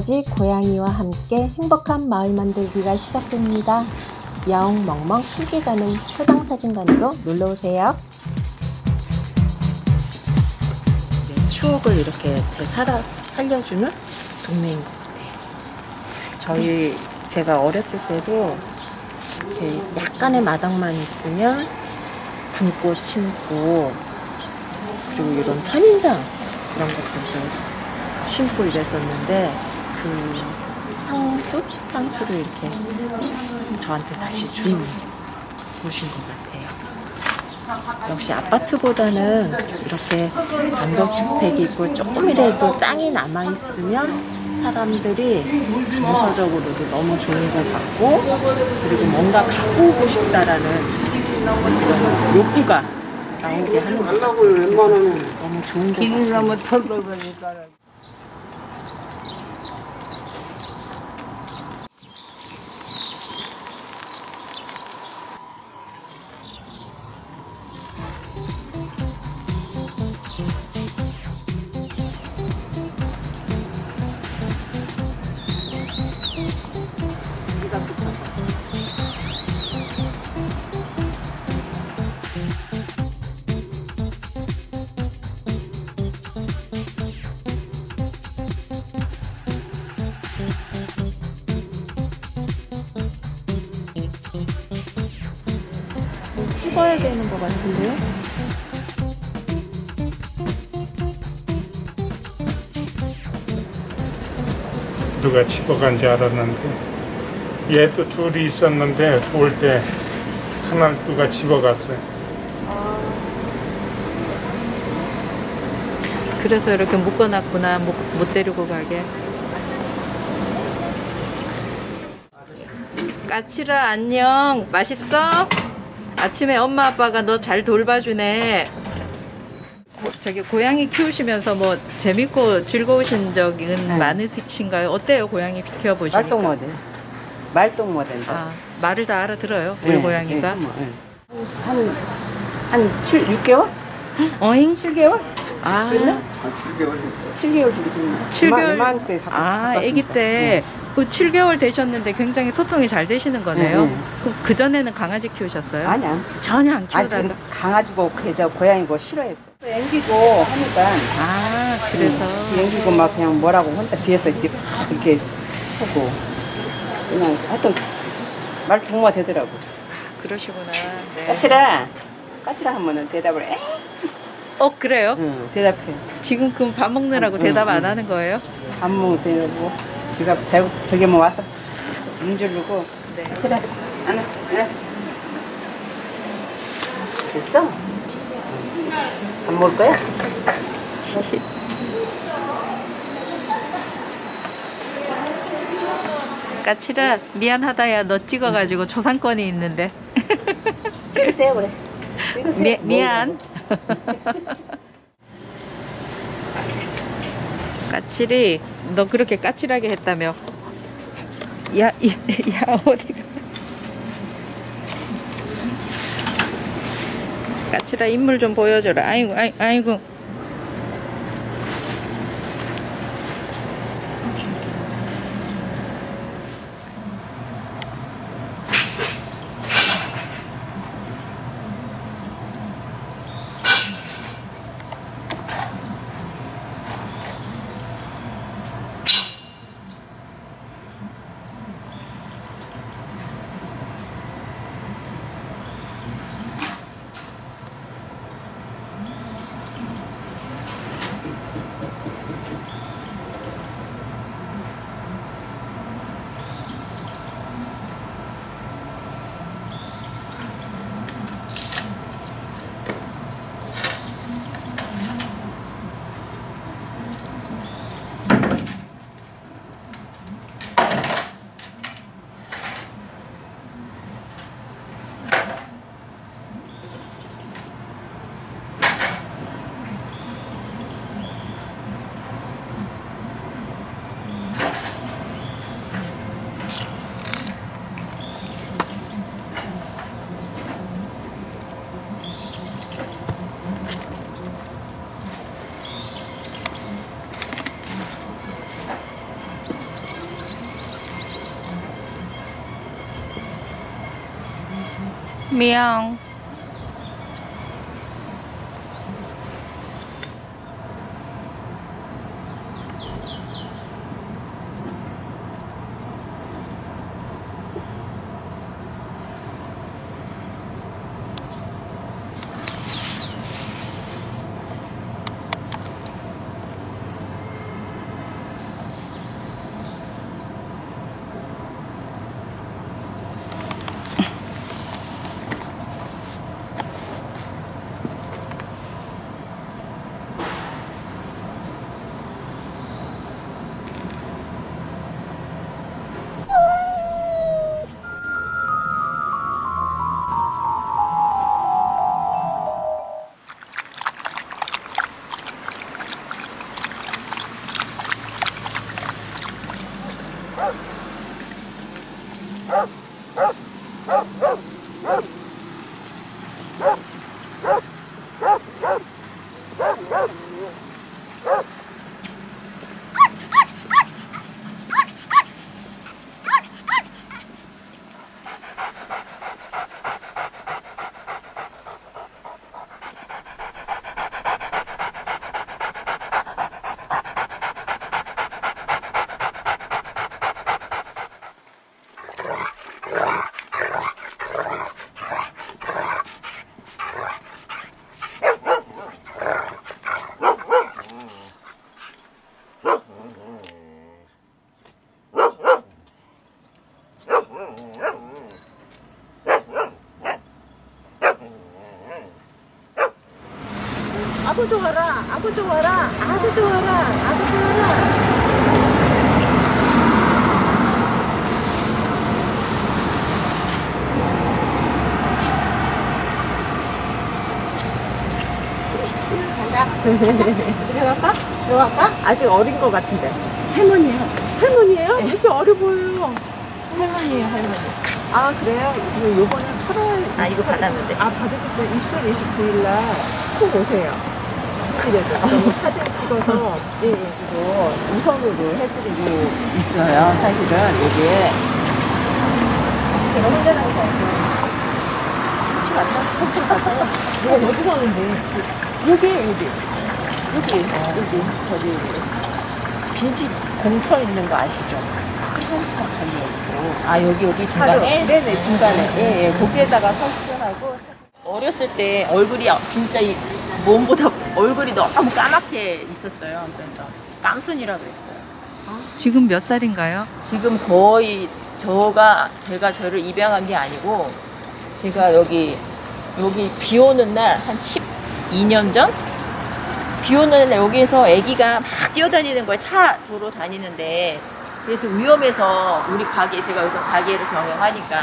강아지, 고양이와 함께 행복한 마을 만들기가 시작됩니다. 야옹 멍멍 함께 가는 효당사진관으로 놀러오세요. 네, 추억을 이렇게 되살아 살려주는 동네인 것 같아요. 저희 제가 어렸을 때도 이렇게 약간의 마당만 있으면 분꽃 심고 그리고 이런 선인장 그런 것들도 심고 이랬었는데 그 향수? 향수를 이렇게 저한테 다시 준 곳인 것 같아요. 역시 아파트보다는 이렇게 단독주택이 있고 조금이라도 땅이 남아있으면 사람들이 정서적으로도 너무 좋은 것 같고 그리고 뭔가 갖고 오고 싶다라는 그런 욕구가 나오게 하는 것 같아요. 너무 좋은 것 같아요. 찍어야 되는 것 같은데요? 누가 집어간 줄 알았는데 얘도 둘이 있었는데 올 때 하나를 누가 집어갔어요. 그래서 이렇게 묶어놨구나 못, 못 데리고 가게 까칠아 안녕 맛있어? 아침에 엄마 아빠가 너 잘 돌봐주네 고- 저기 고양이 키우시면서 뭐 재밌고 즐거우신 적은 네. 많으신가요? 어때요 고양이 키워보시니까? 말똥 모델. 말똥 모델. 아, 말을 다 알아들어요 우리 네, 고양이가 네, 네. 한, 한 7, 6개월? 어잉 7개월? 아. 그랬나? 7개월 주고 좀. 7개월 이만 때 갖고 아, 갔습니다. 아기 때 그 7개월 되셨는데 굉장히 소통이 잘 되시는 거네요. 네, 네. 그럼 그 전에는 강아지 키우셨어요? 아니야. 전혀 안 아니, 키우다가. 저는 강아지고 그저 고양이고 싫어했어. 앵기고 하니까. 아, 그래서 응, 앵기고 막 그냥 뭐라고 혼자 뒤에서 이제 이렇게 하고. 그냥 하여튼 말 동무가 되더라고. 그러시구나. 네. 까칠아. 까칠아 하면은 대답을 에? 어, 그래요? 응, 대답해. 지금 그럼 밥 먹느라고 응, 대답 응, 안 응. 하는 거예요? 밥때 뭐, 지가 배고, 저기 뭐 와서 문지르고. 네. 까칠아. 안 와, 안 와. 됐어? 밥 먹을 거야? 까칠아, 미안하다야. 너 찍어가지고 조상권이 있는데. 찍으세요, 그래. 찍으세요. 미, 미안. 까칠이, 너 그렇게 까칠하게 했다며. 야, 야, 야 어디가. 까칠아, 인물 좀 보여줘라. 아이고, 아이, 아이고. 미안. 아구 좋아라, 아구 좋아라, 아구 좋아라, 아구 좋아라. 들어갈까? 들어갈까? 아직 어린 것 같은데. 할머니요. 할머니예요? 이렇게 어려 보여요. 할머니에요, 할머니. 아 그래요? 요- 요번에 8월 아, 이거 받았는데. 아 받으셨어요? 28, 29일 날 꼭 오세요. 그래서 사진 찍어서 예, 예, 그거 우선으로 해드리고 있어요. 사실은 이게 제가 혼자 다니서 잠시 만나. 이거 어디 사는데? 여기 여기 여기 여기 저기 빈집 공터 있는 거 아시죠? 있고. 아 여기 여기 중간에? 네네 중간에. 예, 예. 거기에다가 설치하고. 어렸을 때 얼굴이 진짜 이 몸보다 얼굴이 너무 까맣게 있었어요. 그래서 깜순이라 그랬어요. 지금 몇 살인가요? 지금 거의 저가 제가 저를 입양한 게 아니고 제가 여기 여기 비 오는 날 한 12년 전? 비 오는 날 여기에서 아기가 막 뛰어다니는 거예요. 차 도로 다니는데 그래서 위험해서 우리 가게 제가 여기서 가게를 경영하니까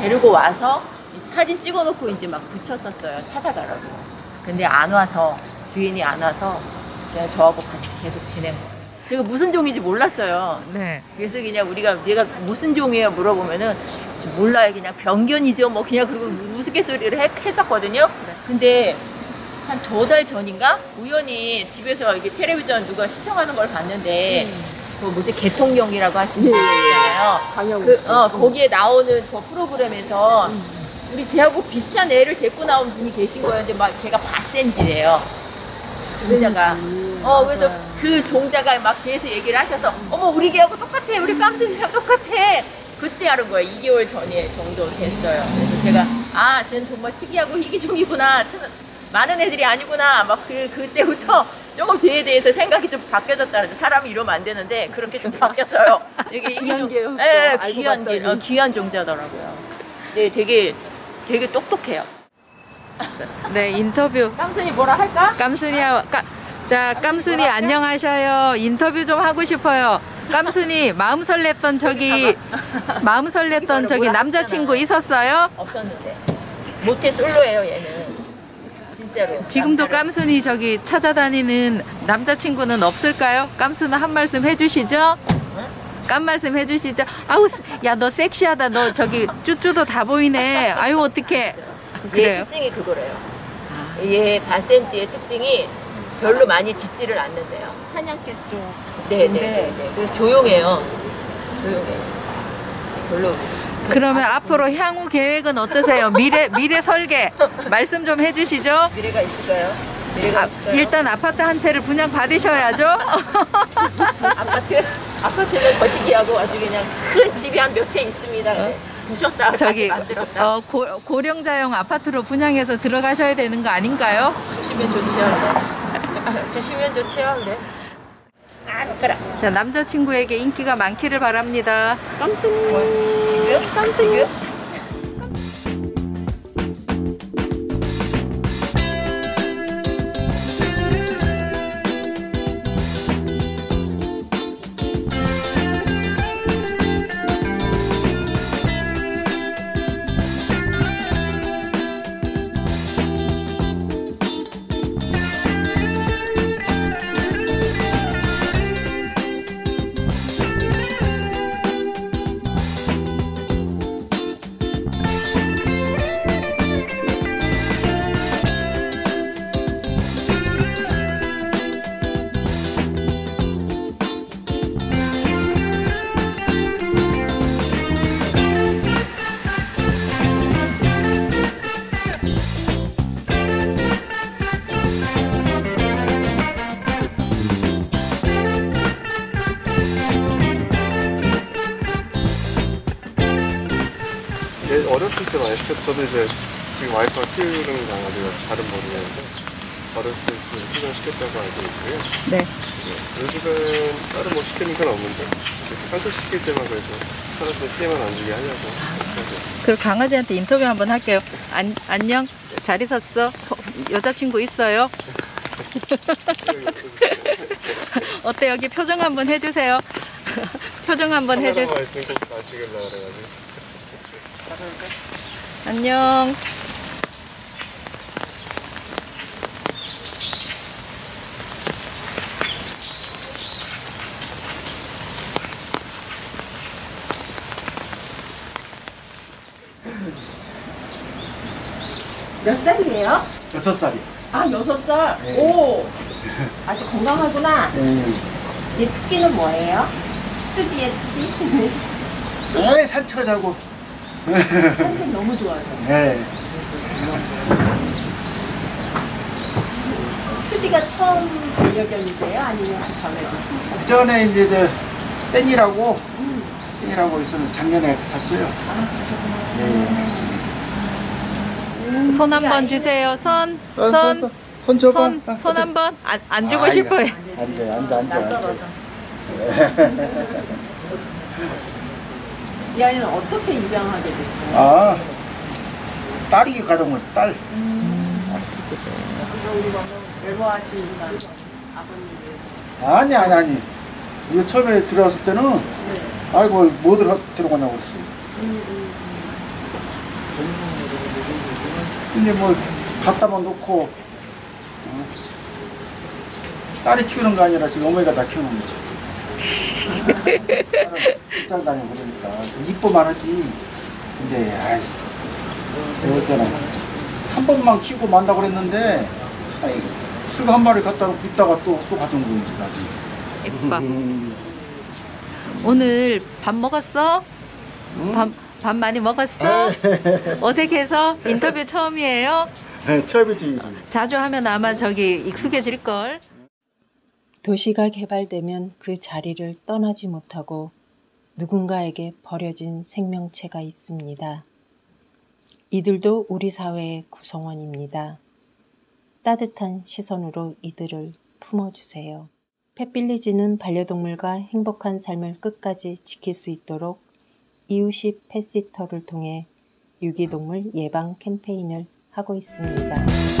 데리고 와서 사진 찍어놓고 이제 막 붙였었어요. 찾아가라고. 근데 안 와서 주인이 안 와서 제가 저하고 같이 계속 지낸 거예요. 제가 무슨 종인지 몰랐어요. 네. 그래서 그냥 우리가 내가 무슨 종이에요 물어보면은 저 몰라요. 그냥 병견이죠. 뭐 그냥 그리고 우스갯소리를 했, 했었거든요. 근데 한 두 달 전인가? 우연히 집에서 이게 텔레비전 누가 시청하는 걸 봤는데 그 뭐지? 개통령이라고 하시는 분 있잖아요. 방영. 그, 어, 거기에 나오는 그 프로그램에서 우리 쟤하고 비슷한 애를 데리고 나온 분이 계신 근데 막 제가 바센지래요. 종자가. 어 그래서 그 종자가 막 계속 얘기를 하셔서 어머 우리 개하고 똑같아. 우리 깜수이랑 똑같아. 그때 하는 거예요. 2개월 전에 정도 됐어요. 그래서 제가 아 쟤는 정말 특이하고 희귀종이구나. 트- 많은 애들이 아니구나. 막 그 그때부터 조금 쟤에 대해서 생각이 좀 바뀌어졌다는데 사람이 이러면 안 되는데 그렇게 좀 바뀌었어요. 되게 희귀종 개였어. 예, 알고 귀한 개, 봤더니. 어, 귀한 종자더라고요. 네 되게 되게 똑똑해요 네, 인터뷰. 깜순이 뭐라 할까? 깜순이야, 까, 자, 깜순이 안녕하셔요. 인터뷰 좀 하고 싶어요. 깜순이 마음 설렜던 저기, 마음 설렜던 저기 남자친구 있었어요? 없었는데 모태 솔로예요 얘는 진짜로 지금도. 깜순이 저기 찾아다니는 남자친구는 없을까요? 깜순아 한 말씀 해주시죠? 깜 말씀 해주시죠? 아우, 야, 너 섹시하다. 너 저기 쭈쭈도 다 보이네. 아유, 어떡해. 얘 그래요? 특징이 그거래요 얘 발센지의 특징이 별로 많이 짖지를 않는데요 사냥개 쪽. 네네네 그래서 조용해요 조용해요 별로 그러면 앞으로 향후 계획은 어떠세요? 미래 미래 설계 말씀 좀 해주시죠. 미래가 있을까요? 아? 일단 아파트 한 채를 분양 받으셔야죠. 아파트 아파트는 거시기하고 아주 그냥 큰 집이 한 몇 채 있습니다. 근데 부셨다 저기. 어, 고, 고령자용 아파트로 분양해서 들어가셔야 되는 거 아닌가요? 주시면 좋지요. 네. 주시면 좋지요. 네. 아. 자 남자친구에게 인기가 많기를 바랍니다. 뭐, 지금? 지금? 때 많이 시켰 저도 이제 지금 와이프가 키우는 강아지가 잘은 모르겠는데 어렸을 때 후전 시켰다고 알고 있고요. 네. 네, 요즘은 다른 뭐 시키는 건 없는데 이렇게 산책 시킬 때만 그래도 사람들 피해만 안 주게 하려고 있습니다. 그럼 강아지한테 인터뷰 한번 할게요. 안, 안녕. 잘 있었어? 어, 여자친구 있어요? 어때 여기 표정 한번 해주세요. 표정 한번 해주. 카메라 가 있으면 꼭 놔주길라 그래가지고 안녕. 몇 살이에요? 여섯 살이. 아, 여섯 살? 오! 아주 건강하구나. 얘 특기는 뭐예요? 수지의 특기? 네, 산책하자고. 산책 너무 좋아하죠. 네. 수지가 처음 반려견이세요? 아니면 그 전에도? 그 전에 이제 저 땡이라고 땡이라고 있었는데 작년에 갔어요. 네. 손 한 번 주세요. 손. 손, 손. 손, 손 줘봐. 손, 손 한 번. 안, 안 주고 아, 싶어요. 앉아, 앉아, 앉아. 앉아. 이 아이는 어떻게 입양하게 됐어요? 아, 딸이 가정을 딸. 우리 너무 외로워하시니까 아버님들. 아니, 아니, 아니. 이거 처음에 들어왔을 때는 아이고 뭐 들어 들어가냐고 했어. 근데 뭐 갖다만 놓고 어, 딸이 키우는 거 아니라 지금 어머니가 다 키우는 거죠. 직장 다니고 그러니까 이뻐만 하지. 근데 아이 저럴 때는 한 번만 키우고 만다고 그랬는데 아이 그거 한 마리 갖다 놓고 있다가 또 또 가져온 거지. 예뻐. 음. 오늘 밥 먹었어? 응? 밥, 밥 많이 먹었어? 어색해서 인터뷰 처음이에요? 네, 처음이지. 자주 하면 아마 저기 익숙해질걸? 도시가 개발되면 그 자리를 떠나지 못하고 누군가에게 버려진 생명체가 있습니다. 이들도 우리 사회의 구성원입니다. 따뜻한 시선으로 이들을 품어주세요. 펫빌리지는 반려동물과 행복한 삶을 끝까지 지킬 수 있도록 이웃이 펫시터를 통해 유기동물 예방 캠페인을 하고 있습니다.